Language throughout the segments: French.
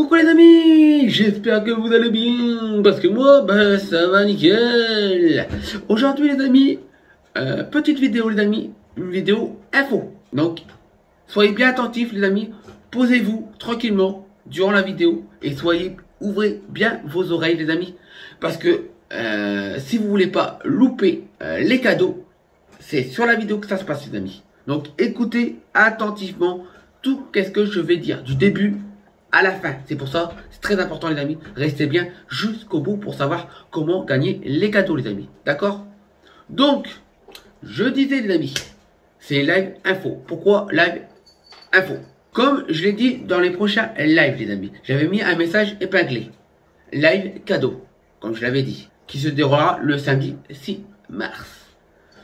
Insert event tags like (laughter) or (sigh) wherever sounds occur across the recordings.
Coucou les amis, j'espère que vous allez bien, parce que moi, ben ça va nickel. Aujourd'hui les amis, euh, petite vidéo les amis, une vidéo info. Donc, soyez bien attentifs les amis, posez-vous tranquillement durant la vidéo et soyez, ouvrez bien vos oreilles les amis, parce que euh, si vous voulez pas louper euh, les cadeaux, c'est sur la vidéo que ça se passe les amis. Donc écoutez attentivement tout qu'est-ce que je vais dire du début à la fin. C'est pour ça, c'est très important les amis. Restez bien jusqu'au bout pour savoir comment gagner les cadeaux les amis. D'accord? Donc, je disais les amis, c'est live info. Pourquoi live info? Comme je l'ai dit dans les prochains lives les amis, j'avais mis un message épinglé. Live cadeau, comme je l'avais dit, qui se déroulera le samedi 6 mars.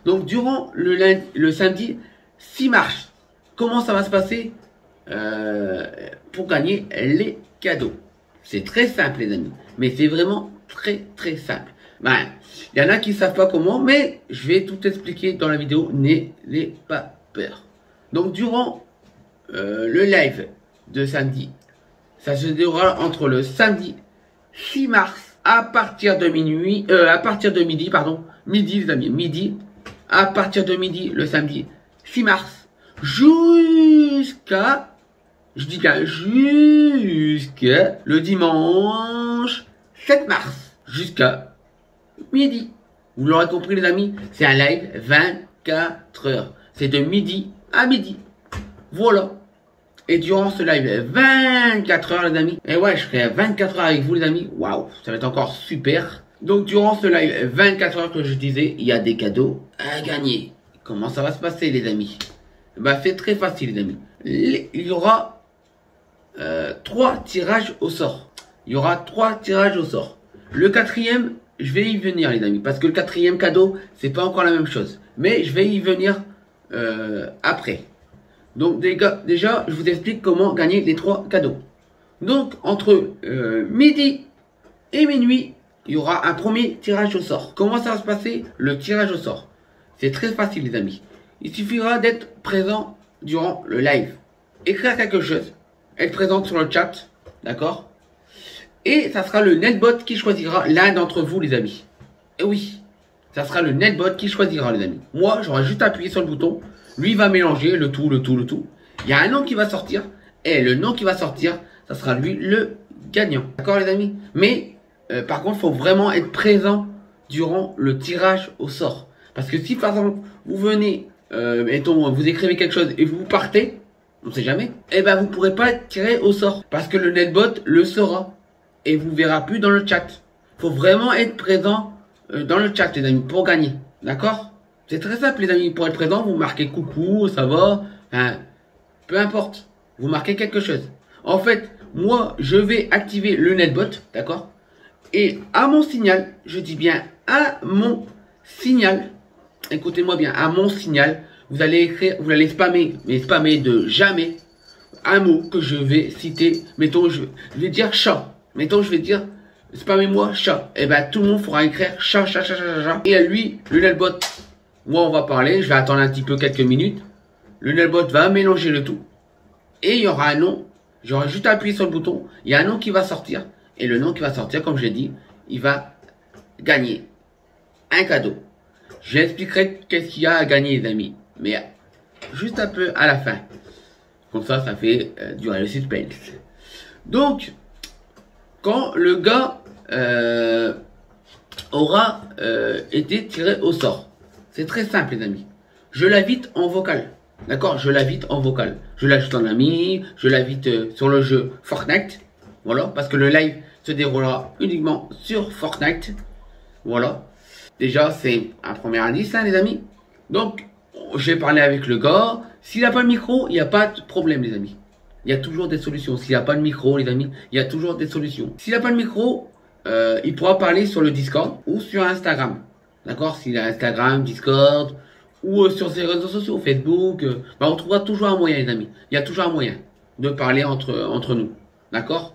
Donc durant le, lundi, le samedi 6 mars, comment ça va se passer? Euh, pour gagner les cadeaux. C'est très simple les amis, mais c'est vraiment très très simple. Ben, il y en a qui savent pas comment, mais je vais tout expliquer dans la vidéo, n'ayez pas peur. Donc durant euh, le live de samedi, ça se déroulera entre le samedi 6 mars à partir de minuit, euh, à partir de midi, pardon, midi les amis, midi, à partir de midi le samedi 6 mars jusqu'à je dis bien jusqu'à le dimanche 7 mars, jusqu'à midi. Vous l'aurez compris les amis, c'est un live 24 heures. C'est de midi à midi. Voilà. Et durant ce live 24 heures les amis, et ouais je serai 24 heures avec vous les amis, waouh, ça va être encore super. Donc durant ce live 24 heures que je disais, il y a des cadeaux à gagner. Comment ça va se passer les amis? Bah c'est très facile les amis. Il y aura euh, trois tirages au sort. Il y aura trois tirages au sort. Le quatrième, je vais y venir les amis, parce que le quatrième cadeau, c'est pas encore la même chose. Mais je vais y venir euh, après. Donc déjà, je vous explique comment gagner les trois cadeaux. Donc entre euh, midi et minuit, il y aura un premier tirage au sort. Comment ça va se passer? Le tirage au sort. C'est très facile les amis. Il suffira d'être présent durant le live. Écrire quelque chose être présente sur le chat, d'accord? Et ça sera le netbot qui choisira l'un d'entre vous, les amis. Et oui, ça sera le netbot qui choisira, les amis. Moi, j'aurai juste appuyé sur le bouton. Lui va mélanger le tout, le tout, le tout. Il y a un nom qui va sortir. Et le nom qui va sortir, ça sera lui le gagnant. D'accord, les amis? Mais, euh, par contre, faut vraiment être présent durant le tirage au sort. Parce que si, par exemple, vous venez, euh, mettons, vous écrivez quelque chose et vous partez, on sait jamais, eh ben vous pourrez pas être tiré au sort. Parce que le netbot le saura. Et vous verra plus dans le chat. Faut vraiment être présent euh, dans le chat, les amis, pour gagner. D'accord? C'est très simple, les amis. Pour être présent, vous marquez coucou, ça va. Hein, peu importe. Vous marquez quelque chose. En fait, moi, je vais activer le netbot, d'accord? Et à mon signal, je dis bien à mon signal, écoutez-moi bien, à mon signal, vous allez écrire, vous allez spammer, mais spammer de jamais un mot que je vais citer. Mettons, je, vais dire chat. Mettons, je vais dire spammez-moi chat. Et eh ben tout le monde fera écrire chat, chat, chat, chat, chat. Et à lui, le Nelbot, moi on va parler, je vais attendre un petit peu quelques minutes. Le Nelbot va mélanger le tout. Et il y aura un nom. J'aurai juste appuyé sur le bouton. Il y a un nom qui va sortir. Et le nom qui va sortir, comme j'ai dit, il va gagner un cadeau. J'expliquerai qu'est-ce qu'il y a à gagner, les amis mais juste un peu à la fin. Comme ça, ça fait euh, durer le suspense. Donc, quand le gars euh, aura euh, été tiré au sort, c'est très simple, les amis. Je l'invite en vocal. D'accord? Je l'invite en vocal. Je l'ajoute en ami, je l'invite sur le jeu Fortnite. Voilà, parce que le live se déroulera uniquement sur Fortnite. Voilà. Déjà, c'est un premier indice, hein, les amis. Donc, j'ai parlé avec le gars. S'il n'a pas de micro, il n'y a pas de problème, les amis. Il y a toujours des solutions. S'il n'a pas de micro, les amis, il y a toujours des solutions. S'il n'a pas de micro, euh, il pourra parler sur le Discord ou sur Instagram. D'accord? S'il a Instagram, Discord ou euh, sur ses réseaux sociaux, Facebook, euh, bah, on trouvera toujours un moyen, les amis. Il y a toujours un moyen de parler entre, entre nous. D'accord?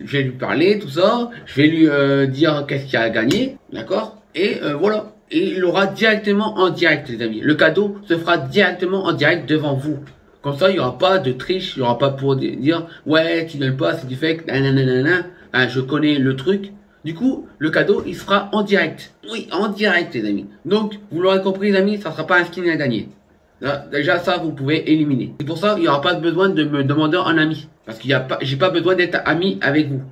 Je vais lui parler, tout ça. Je vais lui dire qu'est-ce qu'il a gagné. D'accord? Et voilà et il aura directement en direct, les amis. Le cadeau se fera directement en direct devant vous. Comme ça, il n'y aura pas de triche, il n'y aura pas pour dire, ouais, tu donnes pas, c'est du fake, nanana, ah, je connais le truc. Du coup, le cadeau, il sera en direct. Oui, en direct, les amis. Donc, vous l'aurez compris, les amis, ça ne sera pas un skin à gagner. déjà, ça, vous pouvez éliminer. C'est pour ça qu'il n'y aura pas besoin de me demander un ami. Parce qu'il n'y a pas, j'ai pas besoin d'être ami avec vous.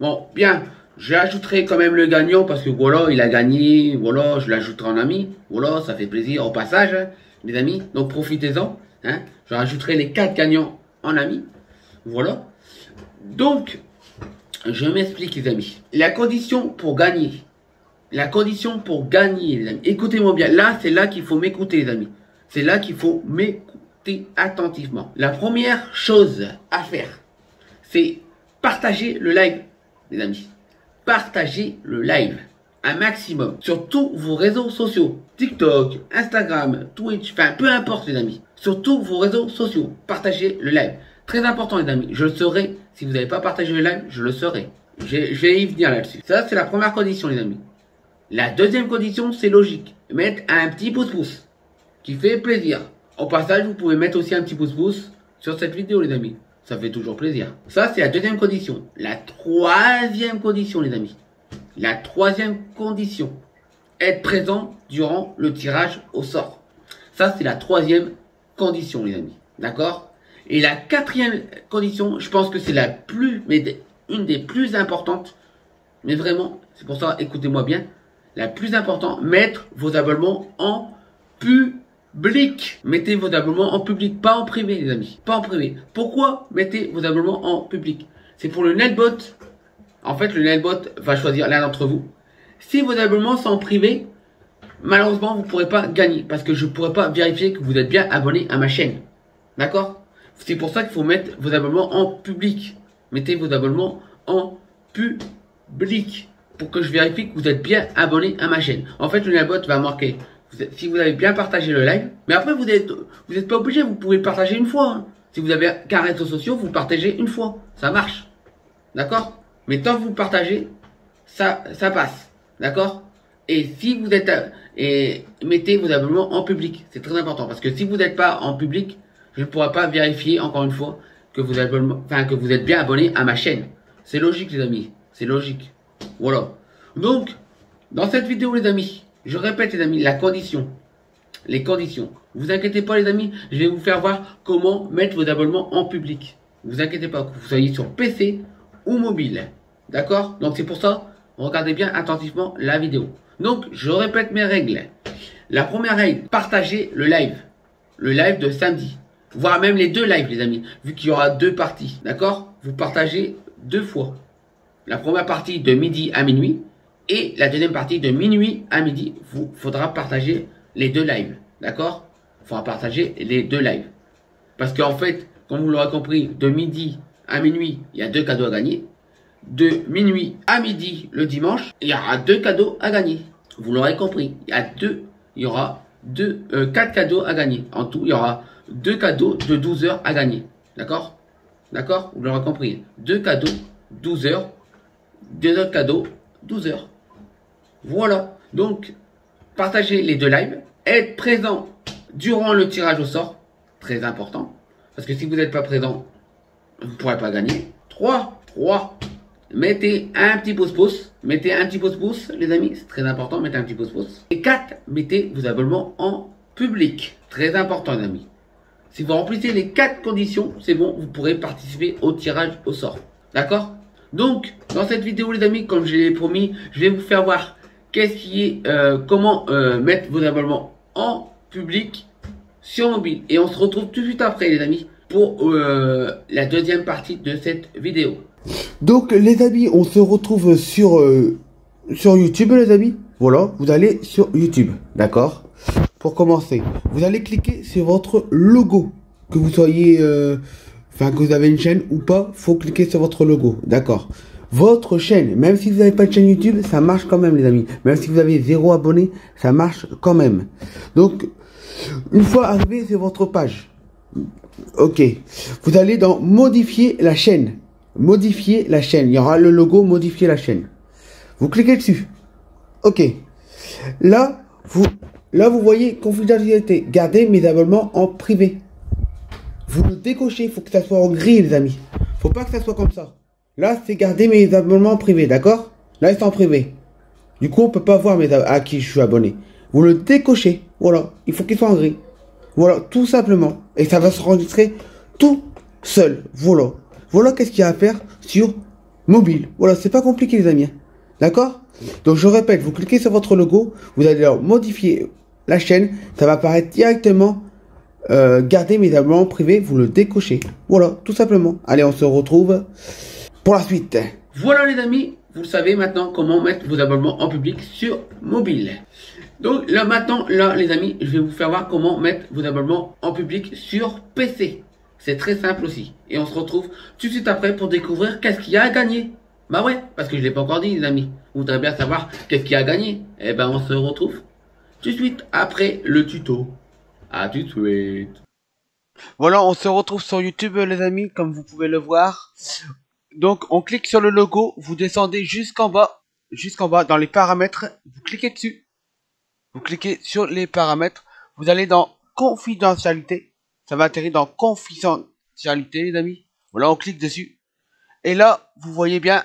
Bon, bien. J'ajouterai quand même le gagnant parce que voilà, il a gagné. Voilà, je l'ajouterai en ami. Voilà, ça fait plaisir au passage, hein, mes amis. Donc, profitez-en. Hein. Je rajouterai les quatre gagnants en ami. Voilà. Donc, je m'explique, les amis. La condition pour gagner. La condition pour gagner, les amis. Écoutez-moi bien. Là, c'est là qu'il faut m'écouter, les amis. C'est là qu'il faut m'écouter attentivement. La première chose à faire, c'est partager le live, les amis. Partagez le live un maximum sur tous vos réseaux sociaux. TikTok, Instagram, Twitch, enfin peu importe les amis. Sur tous vos réseaux sociaux. Partagez le live. Très important les amis, je le saurai. Si vous n'avez pas partagé le live, je le saurai. Je vais y venir là-dessus. Ça, c'est la première condition les amis. La deuxième condition, c'est logique. Mettre un petit pouce-pouce qui fait plaisir. Au passage, vous pouvez mettre aussi un petit pouce-pouce sur cette vidéo les amis. Ça fait toujours plaisir. Ça, c'est la deuxième condition. La troisième condition les amis. La troisième condition. Être présent durant le tirage au sort. Ça, c'est la troisième condition les amis. D'accord? Et la quatrième condition, je pense que c'est la plus, mais une des plus importantes, mais vraiment, c'est pour ça, écoutez-moi bien, la plus importante, mettre vos abonnements en public. Mettez vos abonnements en public, pas en privé, les amis, pas en privé. Pourquoi mettez vos abonnements en public? C'est pour le netbot. En fait, le netbot va choisir l'un d'entre vous. Si vos abonnements sont en privé, malheureusement, vous ne pourrez pas gagner parce que je ne pourrai pas vérifier que vous êtes bien abonné à ma chaîne. D'accord? C'est pour ça qu'il faut mettre vos abonnements en public. Mettez vos abonnements en public pour que je vérifie que vous êtes bien abonné à ma chaîne. En fait, le bot va marquer si vous avez bien partagé le live. Mais après, vous n'êtes vous êtes pas obligé, vous pouvez le partager une fois. Hein. Si vous avez qu'un réseau social, vous partagez une fois. Ça marche. D'accord? Mais tant que vous partagez, ça, ça passe. D'accord? Et si vous êtes... Et mettez vos abonnements en public. C'est très important. Parce que si vous n'êtes pas en public, je ne pourrai pas vérifier, encore une fois, que vous, êtes, enfin, que vous êtes bien abonné à ma chaîne. C'est logique, les amis. C'est logique. Voilà. Donc, dans cette vidéo, les amis, je répète, les amis, la condition. Les conditions. Vous inquiétez pas, les amis, je vais vous faire voir comment mettre vos abonnements en public. Vous inquiétez pas, que vous soyez sur PC ou mobile. D'accord? Donc, c'est pour ça, regardez bien attentivement la vidéo. Donc, je répète mes règles. La première règle, partagez le live. Le live de samedi voire même les deux lives, les amis, vu qu'il y aura deux parties, d'accord? Vous partagez deux fois. La première partie de midi à minuit et la deuxième partie de minuit à midi. Vous faudra partager les deux lives, d'accord? Il faudra partager les deux lives. Parce qu'en fait, comme vous l'aurez compris, de midi à minuit, il y a deux cadeaux à gagner. De minuit à midi le dimanche, il y aura deux cadeaux à gagner. Vous l'aurez compris, il y a deux, il y aura deux, euh, quatre cadeaux à gagner. En tout, il y aura deux cadeaux de 12 heures à gagner. D'accord? D'accord? Vous l'aurez compris. Deux cadeaux, 12 heures. Deux autres cadeaux, 12 heures. Voilà. Donc, partagez les deux lives. Être présent durant le tirage au sort. Très important. Parce que si vous n'êtes pas présent, vous ne pourrez pas gagner. 3. 3. Mettez un petit pouce-pouce. Mettez un petit pouce-pouce, les amis. C'est très important. Mettez un petit pouce-pouce. Et 4. Mettez vos abonnements en public. Très important, les amis. Si vous remplissez les quatre conditions, c'est bon, vous pourrez participer au tirage au sort. D'accord? Donc, dans cette vidéo, les amis, comme je l'ai promis, je vais vous faire voir qu'est-ce qui est, euh, comment euh, mettre vos abonnements en public sur mobile. Et on se retrouve tout de suite après, les amis, pour euh, la deuxième partie de cette vidéo. Donc, les amis, on se retrouve sur, sur YouTube, les amis. Voilà, vous allez sur YouTube, d'accord? Pour commencer, vous allez cliquer sur votre logo. Que vous soyez, enfin que vous avez une chaîne ou pas, faut cliquer sur votre logo. D'accord? Votre chaîne, même si vous n'avez pas de chaîne YouTube, ça marche quand même les amis. Même si vous avez zéro abonné, ça marche quand même. Donc, une fois arrivé sur votre page, ok, vous allez dans modifier la chaîne. Modifier la chaîne. Il y aura le logo modifier la chaîne. Vous cliquez dessus. Ok. Là, vous Là, vous voyez confidentialité. Gardez mes abonnements en privé. vous le décochez, il faut que ça soit en gris, les amis. Faut pas que ça soit comme ça. Là, c'est garder mes abonnements privés, d'accord? Là, ils sont en privé. Du coup, on peut pas voir mes à qui je suis abonné. Vous le décochez. Voilà. Il faut qu'il soit en gris. Voilà, tout simplement. Et ça va se tout seul. Voilà. Voilà qu'est-ce qu'il y a à faire sur mobile. Voilà, c'est pas compliqué, les amis. D'accord? Donc, je répète, vous cliquez sur votre logo, vous allez modifier la chaîne, ça va apparaître directement. Euh, garder mes abonnements privés, vous le décochez. Voilà, tout simplement. Allez, on se retrouve pour la suite. Voilà les amis, vous savez maintenant comment mettre vos abonnements en public sur mobile. Donc là maintenant, là les amis, je vais vous faire voir comment mettre vos abonnements en public sur PC. C'est très simple aussi. Et on se retrouve tout de suite après pour découvrir qu'est-ce qu'il y a à gagner. Bah ouais, parce que je l'ai pas encore dit les amis. Vous voudrez bien savoir qu'est-ce qu'il y a à gagner. Eh ben on se retrouve tout de suite après le tuto. À tout de suite. Voilà, on se retrouve sur YouTube les amis, comme vous pouvez le voir. Donc on clique sur le logo, vous descendez jusqu'en bas, jusqu'en bas dans les paramètres, vous cliquez dessus. Vous cliquez sur les paramètres, vous allez dans confidentialité. Ça va atterrir dans confidentialité les amis. Voilà, on clique dessus. Et là, vous voyez bien,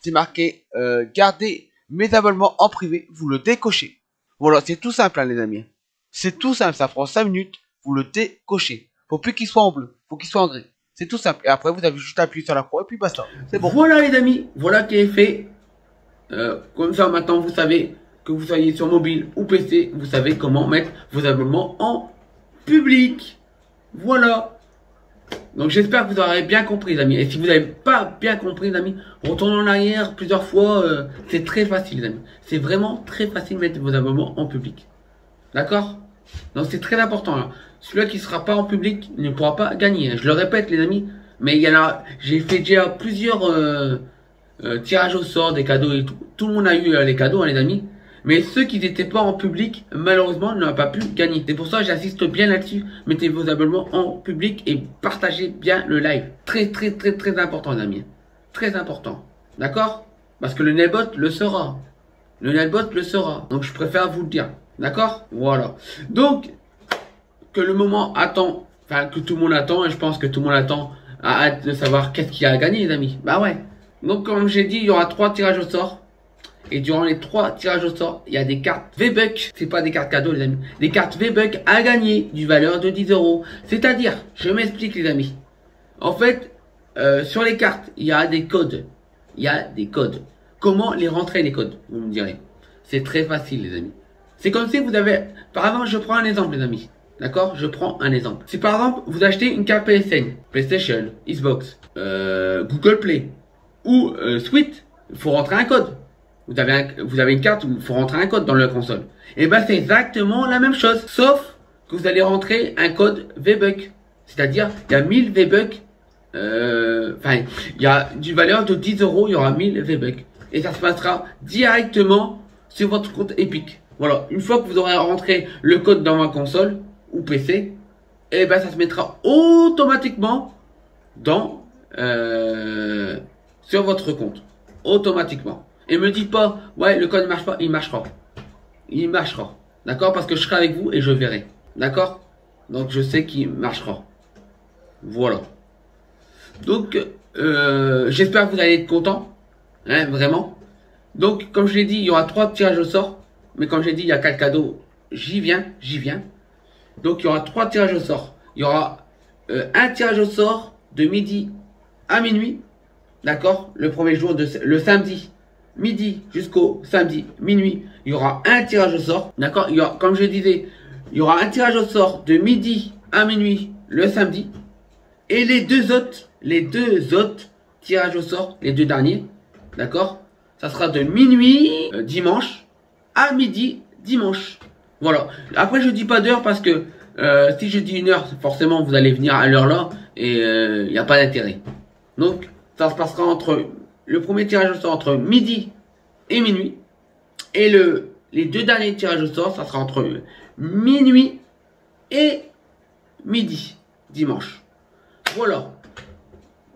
c'est marqué euh, garder mes abonnements en privé, vous le décochez. Voilà, c'est tout simple hein, les amis. C'est tout simple, ça prend 5 minutes, vous le décochez. Faut plus qu'il soit en bleu, faut qu'il soit en gris. C'est tout simple. Et après, vous avez juste appuyé sur la croix et puis basta. C'est bon. Voilà les amis, voilà qui est fait. Euh, comme ça, maintenant, vous savez que vous soyez sur mobile ou PC, vous savez comment mettre vos abonnements en public. Voilà. Donc j'espère que vous aurez bien compris les amis. Et si vous n'avez pas bien compris les amis, retournez en arrière plusieurs fois. Euh, c'est très facile les amis. C'est vraiment très facile de mettre vos abonnements en public. D'accord? Donc c'est très important. Là. Celui-là qui sera pas en public ne pourra pas gagner. Je le répète, les amis. Mais j'ai fait déjà plusieurs euh, euh, tirages au sort, des cadeaux et tout. Tout le monde a eu euh, les cadeaux, hein, les amis. Mais ceux qui n'étaient pas en public, malheureusement, n'ont pas pu gagner. C'est pour ça que j'insiste bien là-dessus. Mettez vos abonnements en public et partagez bien le live. Très, très, très, très important, les amis. Très important. D'accord? Parce que le netbot le sera. Le netbot le sera. Donc, je préfère vous le dire. D'accord? Voilà. Donc, que le moment attend, enfin que tout le monde attend, et je pense que tout le monde attend, a hâte de savoir qu'est-ce qu'il y a à gagner, les amis. Bah ouais. Donc comme j'ai dit, il y aura trois tirages au sort. Et durant les trois tirages au sort, il y a des cartes V-Bucks. C'est pas des cartes cadeaux, les amis. Des cartes V-Bucks à gagner du valeur de 10 euros. C'est-à-dire, je m'explique, les amis. En fait, euh, sur les cartes, il y a des codes. Il y a des codes. Comment les rentrer, les codes Vous me direz. C'est très facile, les amis. C'est comme si vous avez... Par exemple, je prends un exemple, les amis. D'accord? Je prends un exemple. Si par exemple, vous achetez une carte PSN, PlayStation, Xbox, euh, Google Play ou euh, il faut rentrer un code. Vous avez, une carte où il faut rentrer un code dans la console. Et eh ben c'est exactement la même chose. Sauf que vous allez rentrer un code VBuck. C'est-à-dire, il y a 1000 VBucks. Euh, enfin, il y a du valeur de 10 euros, il y aura 1000 VBucks. Et ça se passera directement sur votre compte Epic. Voilà, une fois que vous aurez rentré le code dans ma console, ou PC, et eh ben ça se mettra automatiquement dans euh, sur votre compte. Automatiquement. Et me dites pas, ouais, le code ne marche pas, il marchera. Il marchera. D'accord? Parce que je serai avec vous et je verrai. D'accord? Donc je sais qu'il marchera. Voilà. Donc, euh, j'espère que vous allez être content. Hein, vraiment. Donc, comme je l'ai dit, il y aura trois tirages au sort. Mais comme j'ai dit, il y a quatre cadeaux. J'y viens, j'y viens. Donc il y aura trois tirages au sort. Il y aura euh, un tirage au sort de midi à minuit. D'accord? Le premier jour, de, le samedi, midi jusqu'au samedi, minuit. Il y aura un tirage au sort. D'accord? Comme je disais, il y aura un tirage au sort de midi à minuit le samedi. Et les deux autres, les deux autres tirages au sort, les deux derniers. D'accord? Ça sera de minuit euh, dimanche à midi dimanche. Voilà. Après, je dis pas d'heure parce que euh, si je dis une heure, forcément, vous allez venir à l'heure là et il euh, n'y a pas d'intérêt. Donc, ça se passera entre le premier tirage au sort entre midi et minuit et le les deux derniers tirages au sort, ça sera entre minuit et midi dimanche. Voilà.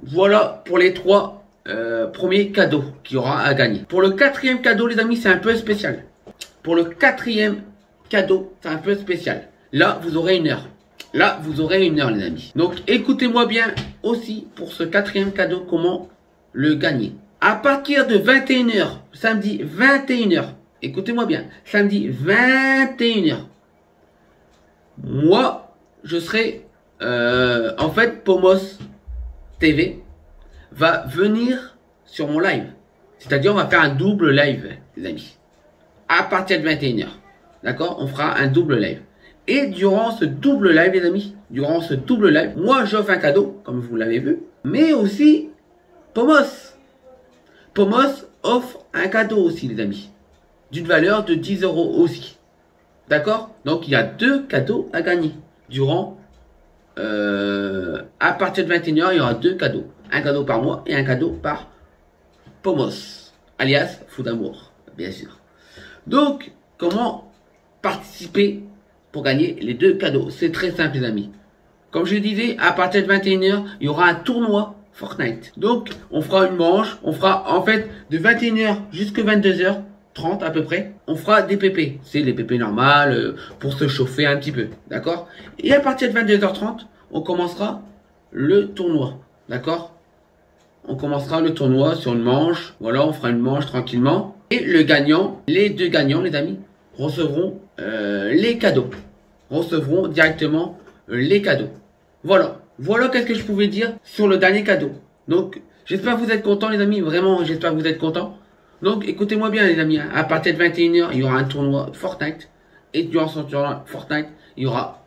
Voilà pour les trois euh, premiers cadeaux qu'il y aura à gagner. Pour le quatrième cadeau, les amis, c'est un peu spécial. Pour le quatrième cadeau, c'est un peu spécial. Là, vous aurez une heure. Là, vous aurez une heure, les amis. Donc, écoutez-moi bien aussi pour ce quatrième cadeau, comment le gagner. À partir de 21h, samedi 21h, écoutez-moi bien, samedi 21h, moi, je serai, euh, en fait, Pomos TV va venir sur mon live. C'est-à-dire, on va faire un double live, les amis. À partir de 21h. D'accord? On fera un double live. Et durant ce double live, les amis, durant ce double live, moi j'offre un cadeau, comme vous l'avez vu, mais aussi Pomos. Pomos offre un cadeau aussi, les amis, d'une valeur de 10 euros aussi. D'accord? Donc il y a deux cadeaux à gagner durant. Euh, à partir de 21h, il y aura deux cadeaux. Un cadeau par mois et un cadeau par Pomos, alias Fou d'amour, bien sûr. Donc, comment participer pour gagner les deux cadeaux? C'est très simple les amis. Comme je disais, à partir de 21h, il y aura un tournoi Fortnite. Donc, on fera une manche. On fera en fait de 21h jusqu'à 22h30 à peu près. On fera des PP. C'est les PP normales euh, pour se chauffer un petit peu. D'accord? Et à partir de 22h30, on commencera le tournoi. D'accord? On commencera le tournoi sur une manche. Voilà, on fera une manche tranquillement. Et le gagnant, les deux gagnants les amis, recevront euh, les cadeaux. Recevront directement euh, les cadeaux. Voilà. Voilà qu'est-ce que je pouvais dire sur le dernier cadeau. Donc, j'espère que vous êtes contents les amis. Vraiment, j'espère que vous êtes contents. Donc, écoutez-moi bien les amis. À partir de 21h, il y aura un tournoi Fortnite. Et durant ce tournoi Fortnite, il y aura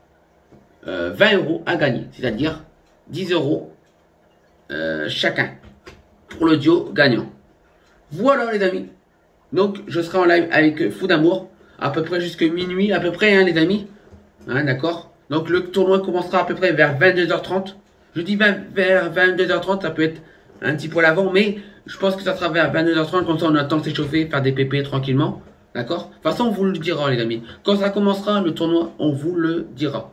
20 euh, euros à gagner. C'est-à-dire 10 euros chacun pour le duo gagnant. Voilà les amis. Donc, je serai en live avec Fou d'amour à peu près jusqu'à minuit, à peu près, hein, les amis. Hein, d'accord Donc le tournoi commencera à peu près vers 22h30. Je dis vers 22h30, ça peut être un petit peu l'avant, mais je pense que ça sera vers 22h30, comme ça on attend de s'échauffer, faire des PP tranquillement. D'accord De toute façon, on vous le dira, les amis. Quand ça commencera, le tournoi, on vous le dira.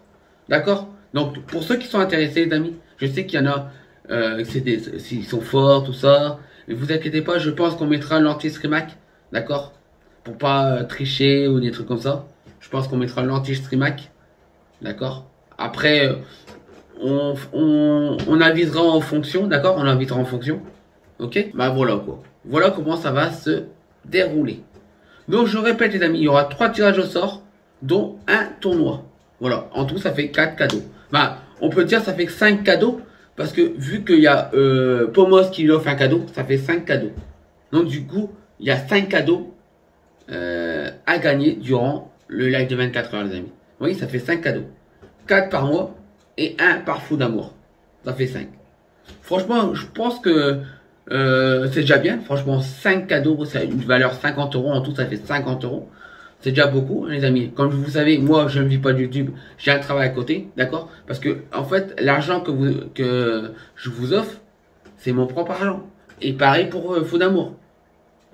D'accord Donc, pour ceux qui sont intéressés, les amis, je sais qu'il y en a, euh, s'ils sont forts, tout ça. Ne vous inquiétez pas, je pense qu'on mettra l'anti-scrimac. D'accord pour pas euh, tricher ou des trucs comme ça. Je pense qu'on mettra l'anti-streamac. D'accord Après, euh, on, on, avisera en fonction, d'accord? On avisera en fonction. Ok? Bah voilà quoi. Voilà comment ça va se dérouler. Donc je répète les amis, il y aura trois tirages au sort, dont un tournoi. Voilà, en tout ça fait quatre cadeaux. Bah, on peut dire ça fait cinq cadeaux, parce que vu qu'il y a euh, Pomos qui lui offre un cadeau, ça fait cinq cadeaux. Donc du coup, il y a cinq cadeaux euh, à gagner durant le live de 24 heures, les amis. Vous voyez, ça fait 5 cadeaux. 4 par mois et 1 par fou d'amour. Ça fait 5. Franchement, je pense que euh, c'est déjà bien. Franchement, 5 cadeaux, a une valeur 50 euros. En tout, ça fait 50 euros. C'est déjà beaucoup, hein, les amis. Comme vous savez, moi, je ne vis pas de YouTube. J'ai un travail à côté, d'accord? Parce que, en fait, l'argent que je vous offre, c'est mon propre argent. Et pareil pour euh, Fou d'amour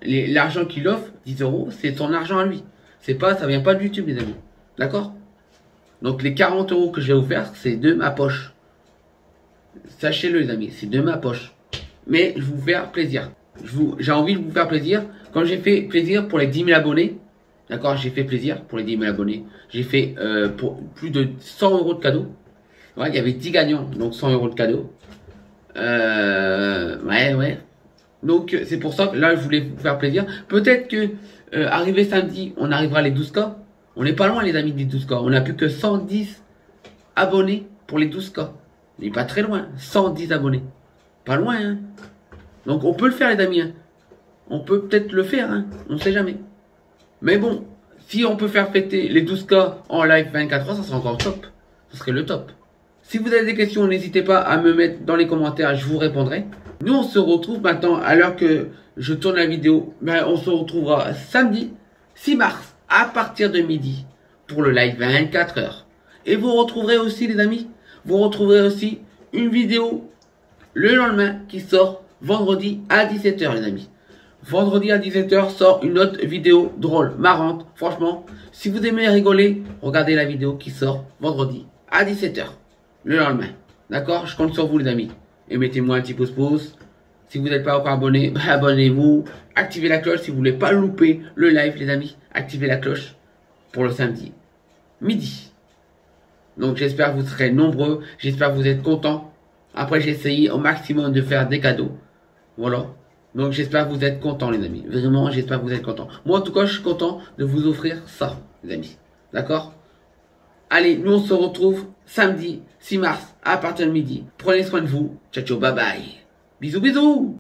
l'argent qu'il offre, 10 euros, c'est son argent à lui. C'est pas, ça vient pas de YouTube, les amis. D'accord? Donc les 40 euros que vous faire, c'est de ma poche. Sachez-le, les amis, c'est de ma poche. Mais je vous faire plaisir. J'ai envie de vous faire plaisir. Quand j'ai fait plaisir pour les 10 000 abonnés, d'accord, j'ai fait plaisir pour les 10 000 abonnés. J'ai fait euh, pour plus de 100 euros de cadeaux. Ouais, il y avait 10 gagnants, donc 100 euros de cadeaux. Euh, ouais, ouais. Donc c'est pour ça que là je voulais vous faire plaisir. Peut-être que euh, arrivé samedi, on arrivera les 12K. On n'est pas loin les amis des 12K. On n'a plus que 110 abonnés pour les 12K. On n'est pas très loin. 110 abonnés. Pas loin hein. Donc on peut le faire les amis. Hein. On peut peut-être le faire, hein. on ne sait jamais. Mais bon, si on peut faire fêter les 12K en live 24 heures, ça serait encore top. Ce serait le top. Si vous avez des questions, n'hésitez pas à me mettre dans les commentaires, je vous répondrai. Nous, on se retrouve maintenant, à l'heure que je tourne la vidéo, ben, on se retrouvera samedi 6 mars à partir de midi pour le live 24 heures. Et vous retrouverez aussi, les amis, vous retrouverez aussi une vidéo le lendemain qui sort vendredi à 17h, les amis. Vendredi à 17h sort une autre vidéo drôle, marrante. Franchement, si vous aimez rigoler, regardez la vidéo qui sort vendredi à 17h, le lendemain. D'accord? Je compte sur vous, les amis. Et mettez-moi un petit pouce-pouce. Si vous n'êtes pas encore abonné, (laughs) abonnez-vous. Activez la cloche si vous voulez pas louper le live, les amis. Activez la cloche pour le samedi midi. Donc j'espère que vous serez nombreux. J'espère que vous êtes contents. Après, j'ai essayé au maximum de faire des cadeaux. Voilà. Donc j'espère que vous êtes contents, les amis. Vraiment, j'espère que vous êtes contents. Moi, en tout cas, je suis content de vous offrir ça, les amis. D'accord? Allez, nous on se retrouve samedi 6 mars à partir de midi. Prenez soin de vous. Ciao ciao, bye bye. Bisous bisous